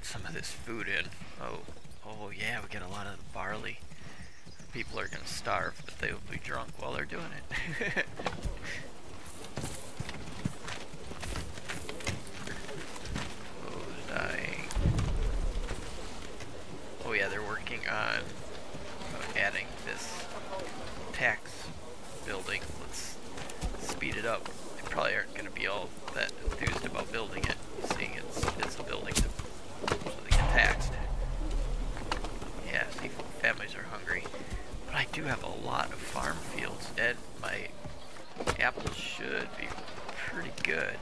get some of this food in. Oh, oh yeah, we get a lot of barley. People are gonna starve, but they will be drunk while they're doing it. oh, dying. Oh yeah, they're working on uh, adding this tax building. Let's speed it up. They probably aren't going to be all that enthused about building it, seeing it's, it's a building to, so they get taxed. Yeah, see, families are hungry. But I do have a lot of farm fields, and my apples should be pretty good.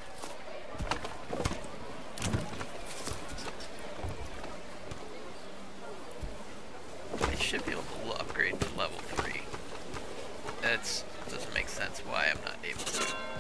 I should be able to upgrade to level 3. That doesn't make sense why I'm not able to.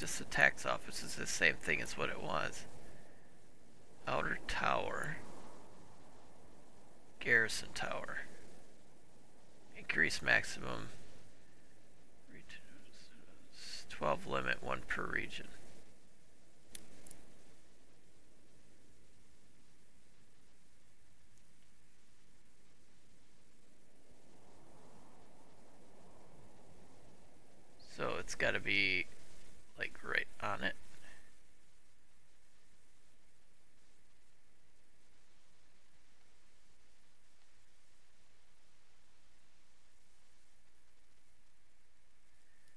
Just the tax office. is the same thing as what it was. Outer Tower. Garrison Tower. Increase maximum. 12 limit, one per region. So it's got to be like right on it.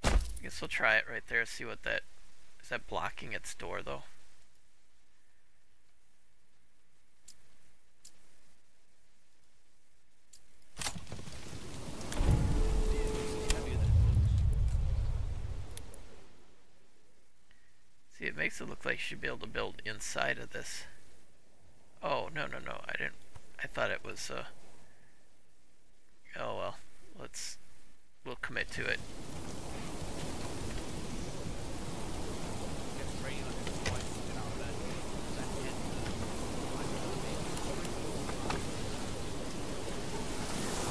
I guess we'll try it right there, see what that is that blocking its door though. See, it makes it look like you should be able to build inside of this. Oh, no, no, no, I didn't, I thought it was, uh, oh well, let's, we'll commit to it.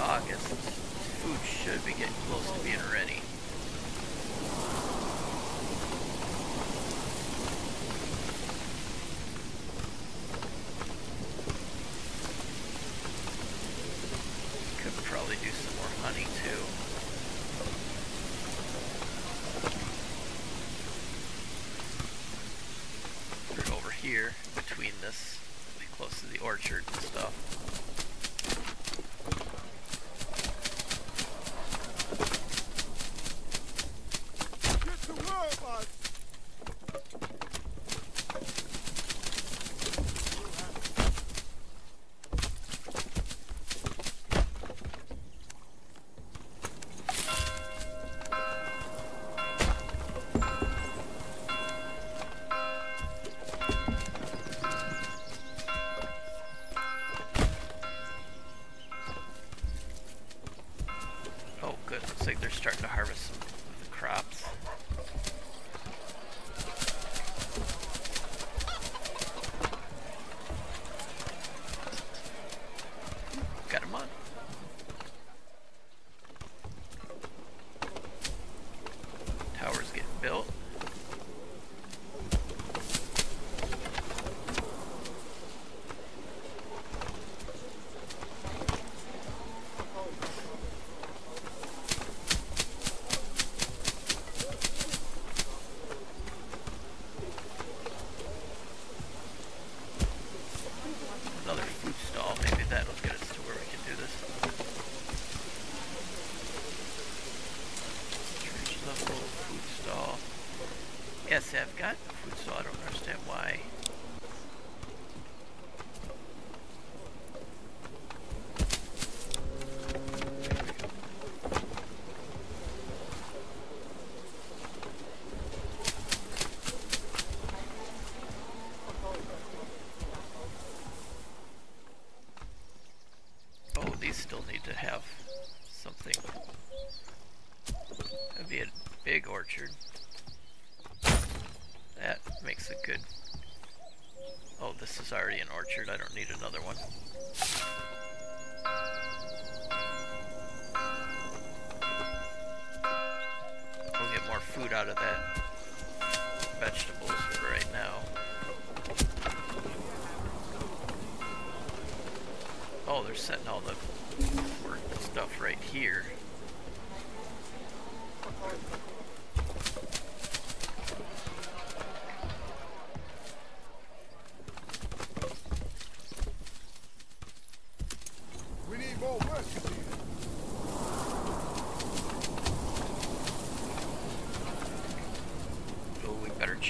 August, food should be getting close to being ready. Could probably do some more honey too. Put it over here between this, close to the orchard and stuff.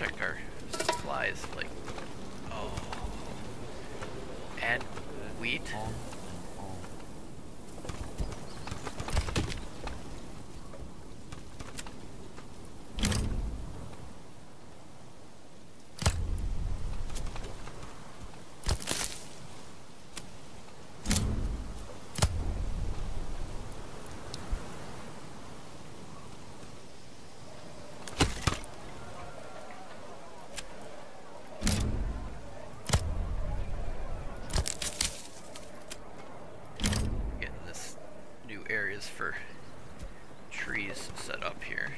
check our supplies, like, oh, and wheat. trees set up here.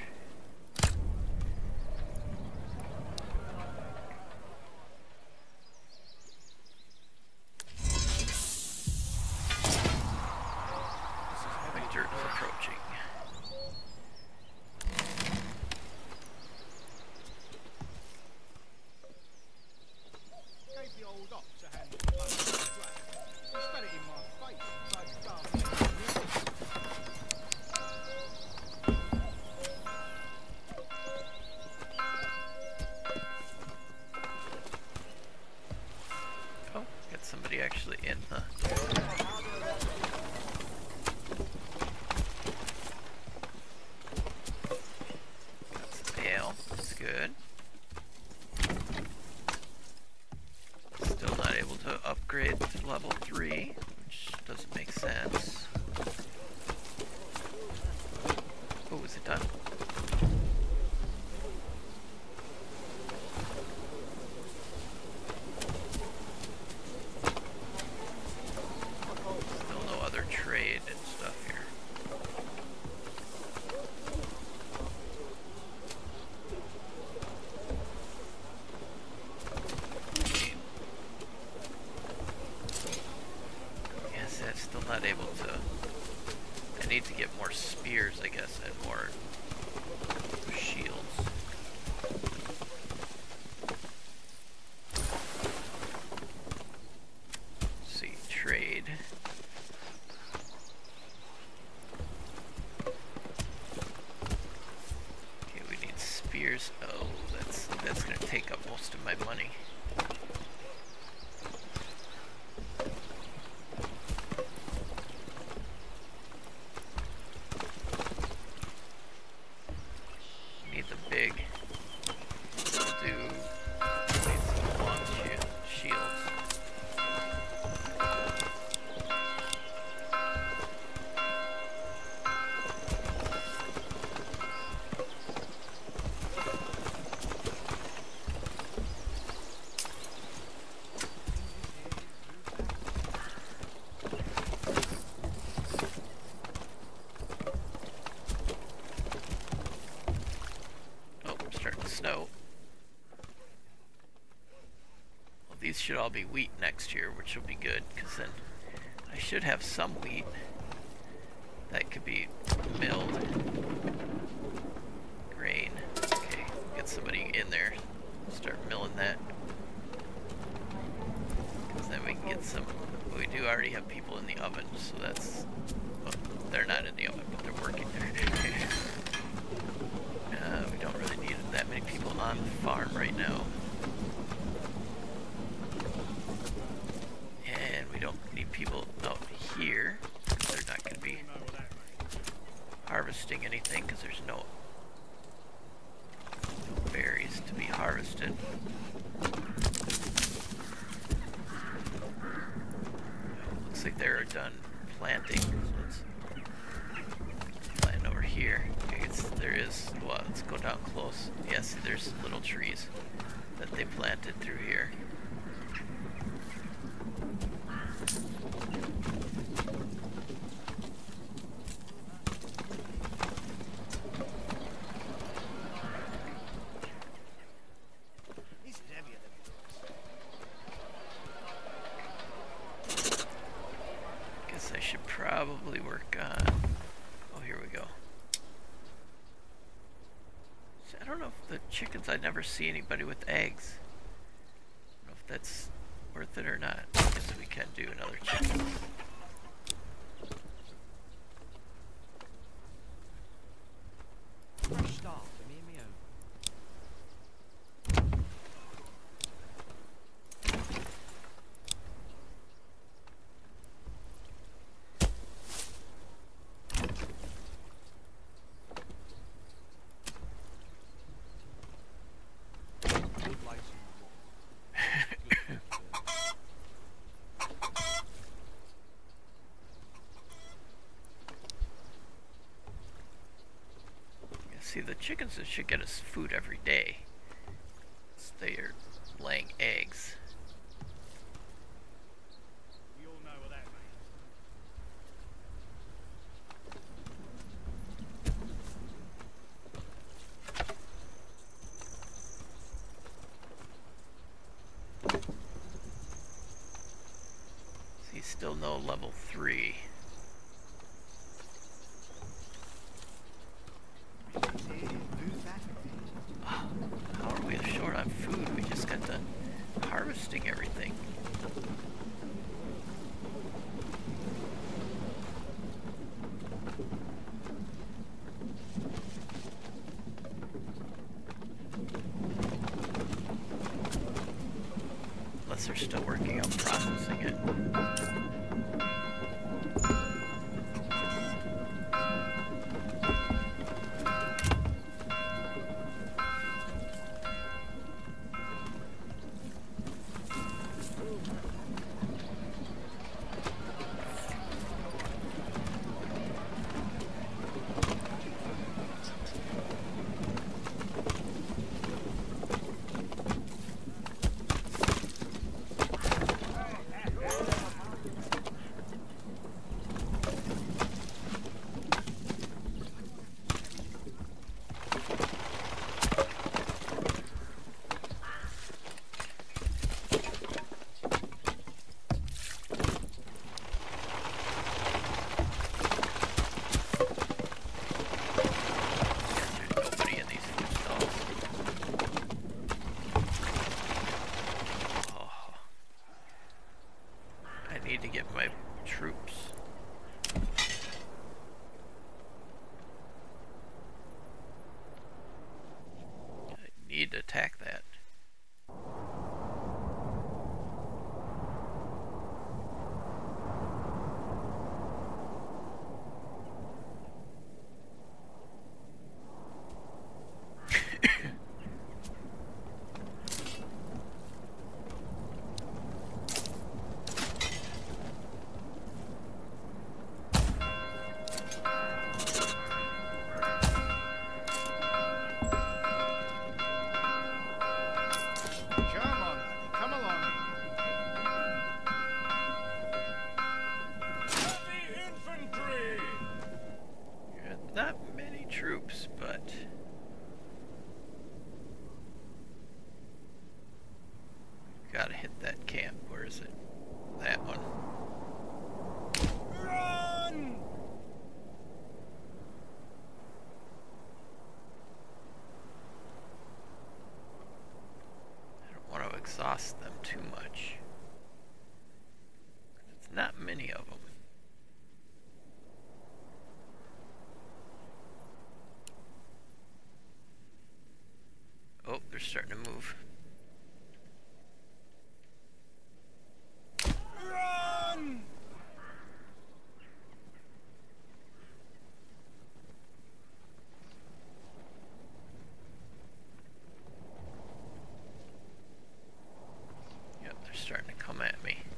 good. Still not able to upgrade to level 3, which doesn't make sense. should all be wheat next year, which will be good, because then I should have some wheat that could be milled. Grain. Okay, get somebody in there. Start milling that. Because then we can get some... We do already have people in the oven, so that's... Well, they're not in the oven, but they're working there. harvesting anything because there's no, no berries to be harvested. Looks like they're done planting. So let's plant over here. there is, well, let's go down close. Yes, there's little trees that they planted through here. that, because we can do another chicken. chickens should get us food every day. They are laying eggs. See, still no level 3. troops. come at me.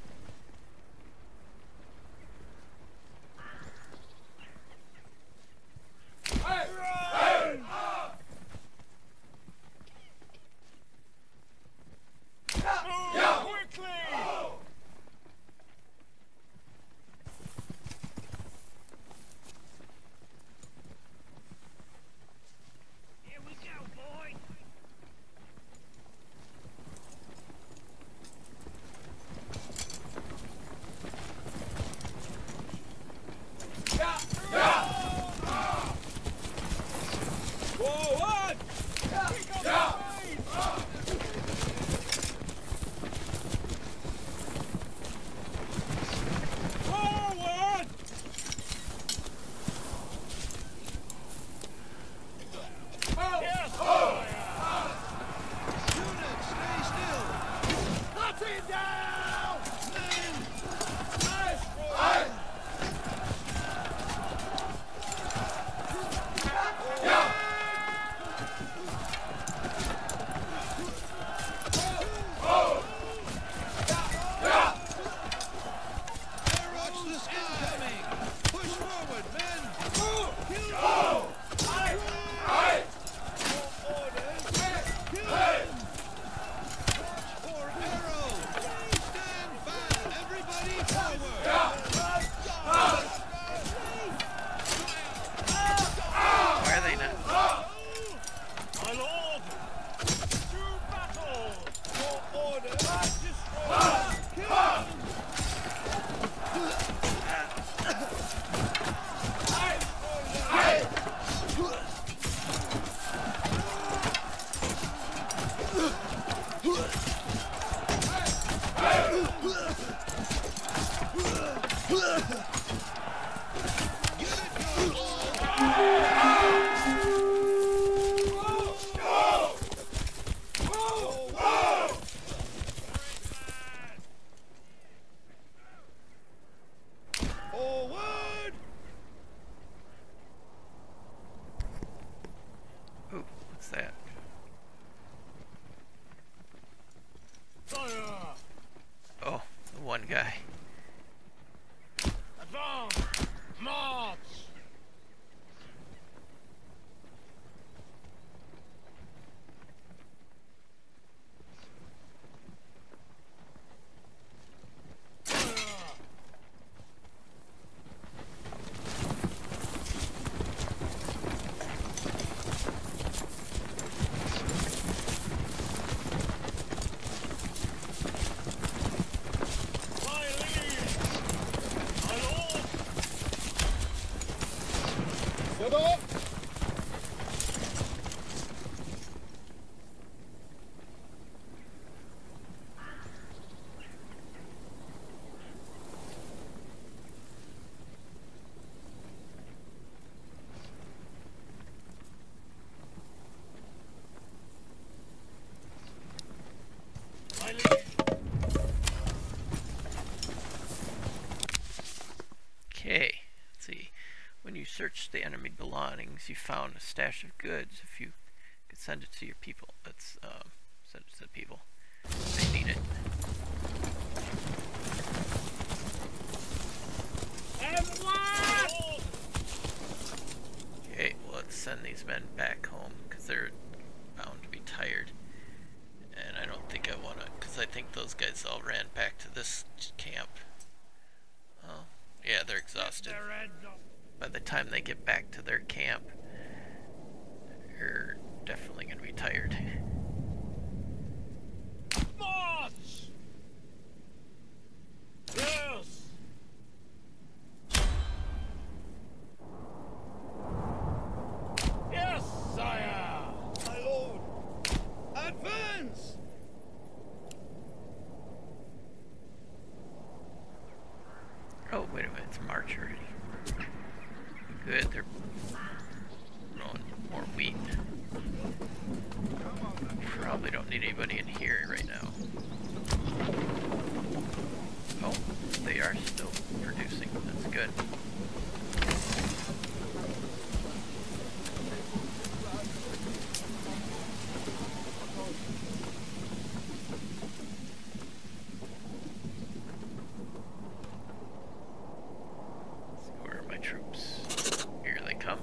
Forward! One guy. Advance! March! Fire! My lead! My lord! Set up! My lead! Okay, let's see. When you search the enemy belongings, you found a stash of goods. If you could send it to your people, let's um, send it to the people. They need it. Okay, well, let's send these men back home because they're bound to be tired. And I don't think I want to, because I think those guys all ran back to this camp. Oh, yeah, they're exhausted. By the time they get back to their camp, they're definitely going to be tired. March! Yes! Yes, sire! My lord! Advance! Oh, wait a minute, it's March already. Good, they're growing more wheat. Probably don't need anybody in here right now. Oh, they are still producing. That's good. Let's see, Where are my troops? Here they come.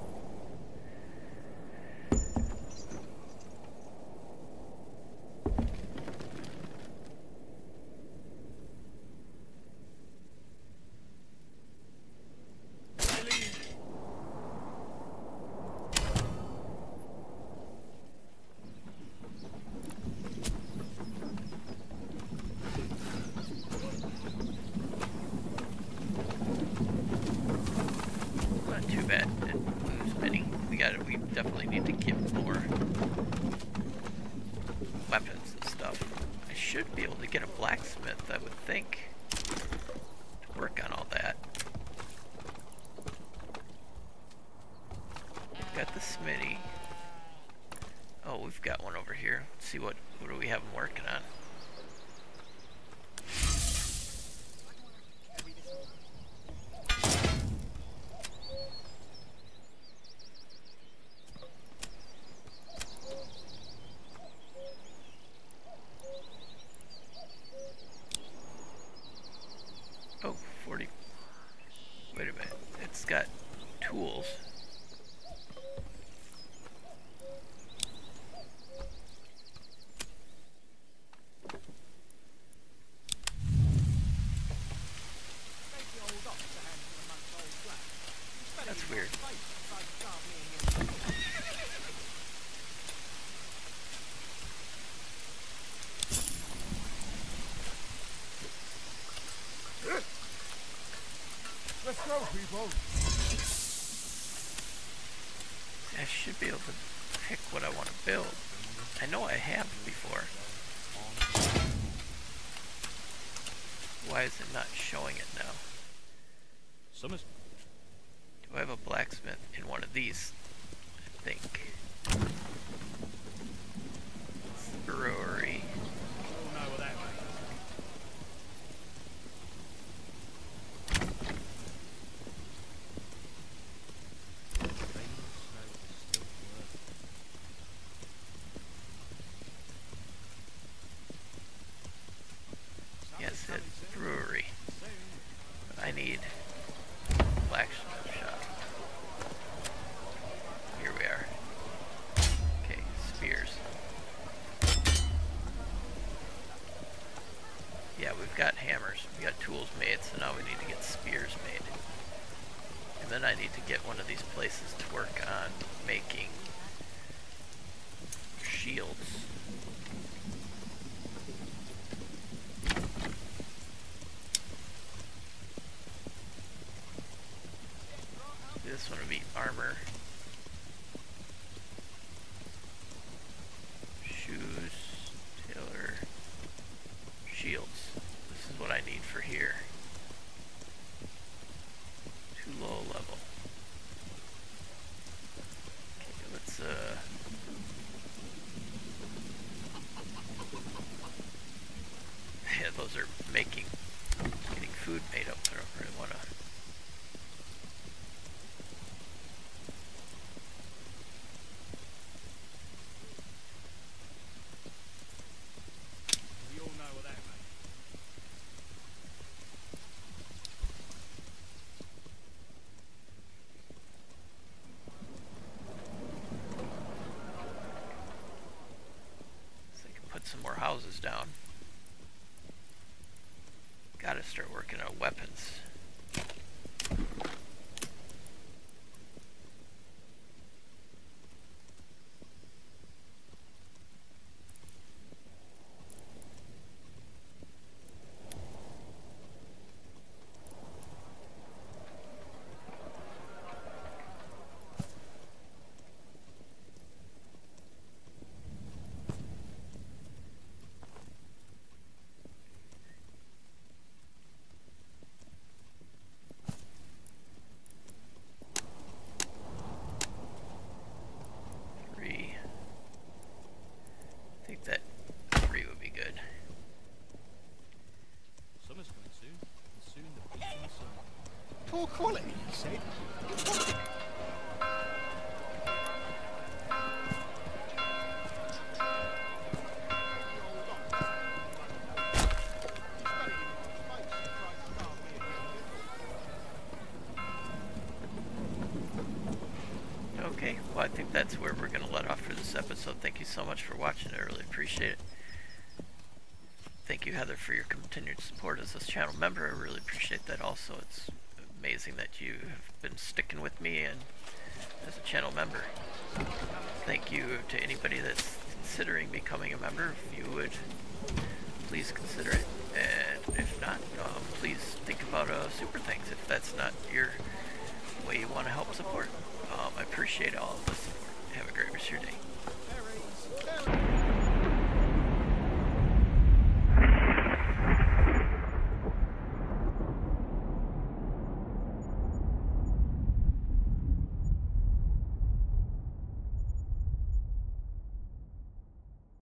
My lead! Not too bad. Didn't lose many. We got it. We definitely need to get more weapons and stuff. I should be able to get a blacksmith, I would think, to work on all that. Got the smithy. Oh, we've got one over here. Let's see what what do we have working on. Oh, 40. Wait a minute. It's got tools. won't. I should be able to pick what I want to build. I know I have before. Why is it not showing it now? Do I have a blacksmith in one of these? I think. Start working on weapons. Okay, well I think that's where we're going to let off for this episode. Thank you so much for watching. I really appreciate it. Thank you, Heather, for your continued support as this channel member. I really appreciate that also. It's amazing that you have been sticking with me and as a channel member. Thank you to anybody that's considering becoming a member. If you would, please consider it. And if not, um, please think about uh, Super Thanks if that's not your way you want to help support. Um, I appreciate all of the support. Have a great rest of your day.